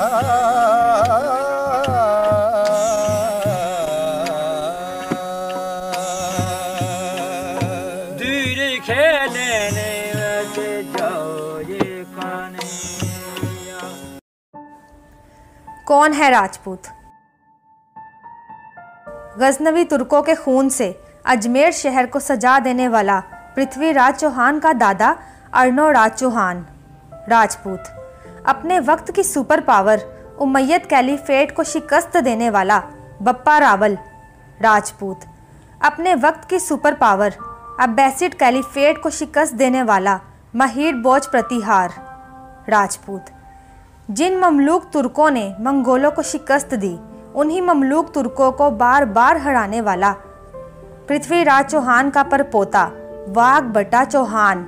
कौन है राजपूत? गजनवी तुर्कों के खून से अजमेर शहर को सजा देने वाला पृथ्वीराज चौहान का दादा अर्नोराज चौहान, राजपूत। अपने वक्त की सुपर पावर उमैयद कैलीफेट को शिकस्त देने वाला बप्पा रावल, राजपूत। अपने वक्त की सुपर पावर, अब्बैसिड कैलीफेट को शिकस्त देने वाला महीर बोझ प्रतिहार, राजपूत। जिन ममलूक तुर्कों ने मंगोलों को शिकस्त दी, उन्हीं ममलूक तुर्कों को बार बार हराने वाला पृथ्वीराज चौहान का परपोता वाघ बटा चौहान,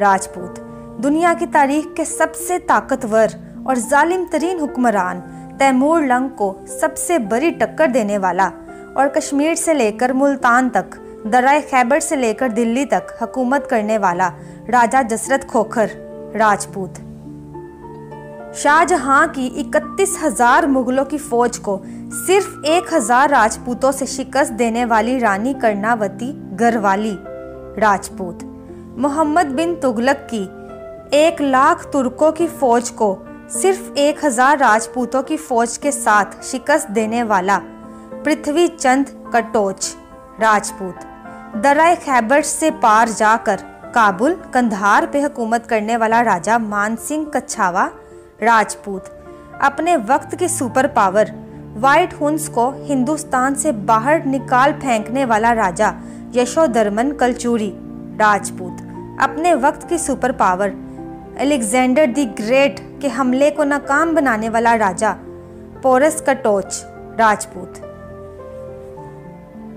राजपूत। दुनिया की तारीख के सबसे ताकतवर और जालिम तरीन हुक्मरान तैमूर लंग को सबसे बड़ी टक्कर देने वाला और कश्मीर से लेकर मुल्तान तक दराय खैबर से लेकर दिल्ली तक हुकूमत करने वाला राजा जसरत खोखर, राजपूत। शाहजहां की इकतीस हज़ार मुगलों की फौज को सिर्फ़ एक हज़ार राजपूतों से शिकस्त देने वाली रानी कर्णावती गरवाली राजपूत। मोहम्मद बिन तुगलक की एक लाख तुर्कों की फौज को, सिर्फ़ एक हज़ार राजपूतों की फौज के साथ शिकस्त देने वाला पृथ्वी चंद कटोच, राजपूत। दराय खैबर से पार जाकर काबुल, कंधार पे हुकूमत करने वाला राजा मानसिंह कच्छावा राजपूत। अपने वक्त की सुपर पावर व्हाइट हुंस को हिंदुस्तान से बाहर निकाल फेंकने वाला राजा यशोधर्मन कलचूरी, राजपूत। अपने वक्त की super power Alexander the Great के हमले को नाकाम बनाने वाला राजा, पोरस कटोच राजपूत।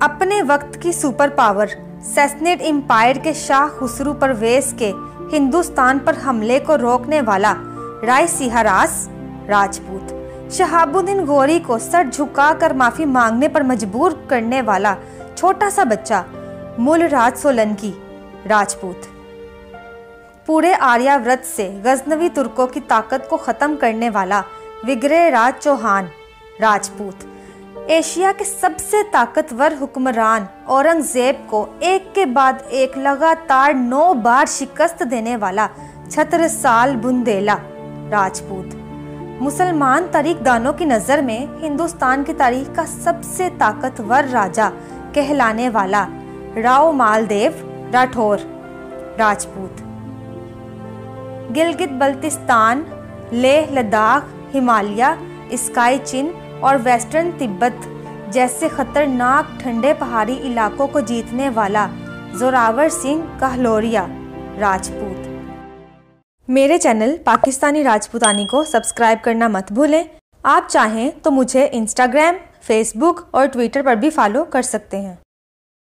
अपने वक्त की सुपर पावर, सेसनेट एम्पायर के शाह खुसरू परवेज के हिंदुस्तान पर हमले को रोकने वाला राय सिंहरास, राजपूत। शहाबुद्दीन गौरी को सर झुकाकर माफ़ी मांगने पर मजबूर करने वाला छोटा सा बच्चा, मूलराज सोलंकी, राजपूत। पूरे आर्याव्रत से गजनवी तुर्कों की ताकत को खत्म करने वाला विग्रह राज चौहान, राजपूत। एशिया के सबसे ताकतवर हुक्मरान औरंगज़ेब को एक के बाद एक लगातार नौ बार शिकस्त देने वाला छत्रसाल बुंदेला, राजपूत। मुसलमान तारीखदानों की नज़र में हिंदुस्तान की तारीख का सबसे ताकतवर राजा कहलाने वाला राव मालदेव राठौर, राजपूत। गिलगित बल्तिस्तान लेह लद्दाख, हिमालय, स्काई चिन और वेस्टर्न तिब्बत जैसे खतरनाक ठंडे पहाड़ी इलाकों को जीतने वाला जोरावर सिंह कहलोरिया राजपूत। मेरे चैनल पाकिस्तानी राजपूतानी को सब्सक्राइब करना मत भूलें। आप चाहें तो मुझे इंस्टाग्राम फेसबुक और ट्विटर पर भी फॉलो कर सकते हैं।